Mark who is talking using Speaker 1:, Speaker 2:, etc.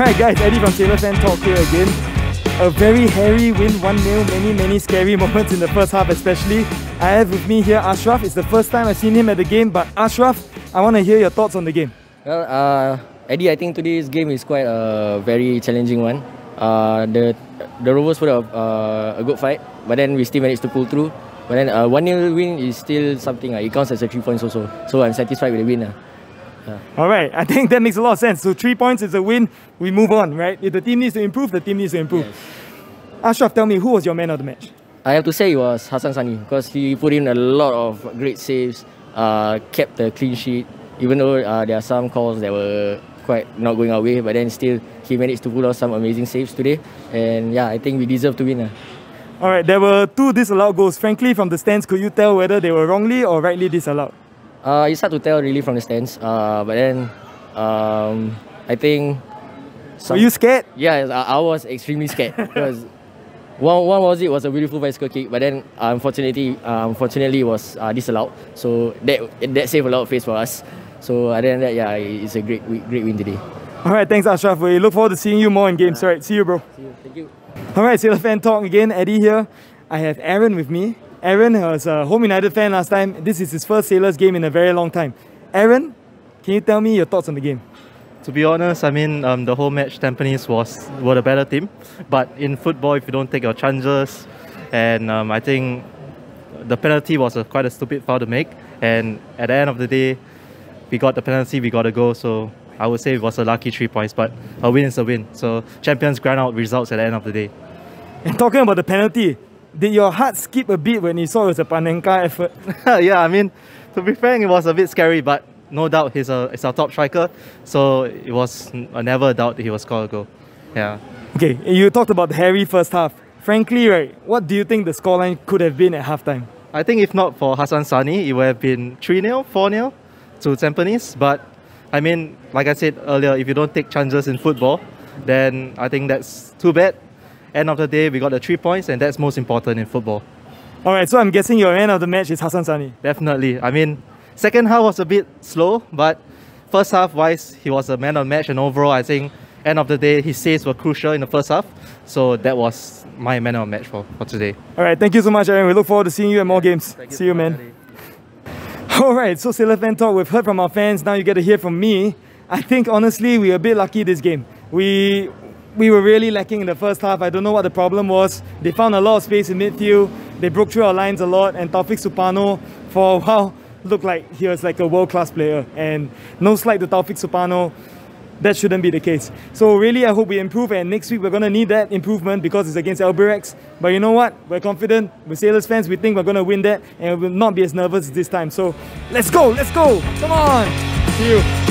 Speaker 1: Alright guys, Eddie from Sailor Fan Talk here again. A very hairy win, 1-0, many many scary moments in the first half especially. I have with me here Ashraf. It's the first time I've seen him at the game, but Ashraf, I want to hear your thoughts on the game.
Speaker 2: Well, uh, Eddie, I think today's game is quite a very challenging one. Uh, the the Rovers put up uh, a good fight, but then we still managed to pull through. But then a uh, 1-0 win is still something, uh, it counts as a 3 points also. So I'm satisfied with the win. Uh.
Speaker 1: Yeah. All right, I think that makes a lot of sense. So three points is a win, we move on, right? If the team needs to improve, the team needs to improve. Yes. Ashraf, tell me, who was your man of the match?
Speaker 2: I have to say it was Hassan Sunny because he put in a lot of great saves, uh, kept the clean sheet, even though uh, there are some calls that were quite not going our way, but then still he managed to pull out some amazing saves today. And yeah, I think we deserve to win. Uh.
Speaker 1: All right, there were two disallowed goals. Frankly, from the stands, could you tell whether they were wrongly or rightly disallowed?
Speaker 2: Uh, it's hard to tell really from the stands. Uh, but then um, I think.
Speaker 1: Some, Were you scared?
Speaker 2: Yeah, I, I was extremely scared because one, one was it was a beautiful bicycle kick, but then uh, unfortunately, uh, unfortunately, it was uh, disallowed. So that that saved a lot of face for us. So other than that, yeah, it's a great great win today.
Speaker 1: All right, thanks Ashraf. We look forward to seeing you more in games. All right, see you, bro.
Speaker 2: See you. Thank you.
Speaker 1: All right, Sailor Fan Talk again. Eddie here. I have Aaron with me. Aaron was a Home United fan last time. This is his first Sailors game in a very long time. Aaron, can you tell me your thoughts on the game?
Speaker 3: To be honest, I mean, um, the whole match, Tampines was were the better team. But in football, if you don't take your chances, and um, I think the penalty was a, quite a stupid foul to make. And at the end of the day, we got the penalty, we got a goal. So I would say it was a lucky three points, but a win is a win. So champions grind out results at the end of the day.
Speaker 1: And talking about the penalty, did your heart skip a bit when you saw it was a Panenka effort?
Speaker 3: yeah, I mean, to be frank, it was a bit scary, but no doubt he's a he's our top striker, so it was never a doubt that he was score a goal. Yeah.
Speaker 1: Okay, you talked about the hairy first half. Frankly, right, what do you think the scoreline could have been at halftime?
Speaker 3: I think if not for Hassan Sunny, it would have been 3-0, 4-0 to Tampines. But I mean, like I said earlier, if you don't take chances in football, then I think that's too bad end of the day, we got the three points, and that's most important in football.
Speaker 1: All right, so I'm guessing your end of the match is Hassan Sunny.
Speaker 3: Definitely. I mean, second half was a bit slow, but first half wise, he was a man of the match, and overall, I think end of the day, his saves were crucial in the first half. So that was my man of the match for, for today.
Speaker 1: All right, thank you so much, Aaron. We look forward to seeing you at more games. Thank See you, man. All right, so Sailor Fan Talk, we've heard from our fans. Now you get to hear from me. I think honestly, we're a bit lucky this game. We we were really lacking in the first half. I don't know what the problem was. They found a lot of space in midfield. They broke through our lines a lot. And Taufik Suparno, for a while, looked like he was like a world-class player. And no slight to Taufik Suparno, that shouldn't be the case. So really, I hope we improve. And next week, we're going to need that improvement because it's against Albirex. But you know what? We're confident. We're Sailors fans. We think we're going to win that. And we will not be as nervous this time. So let's go. Let's go. Come on. See you.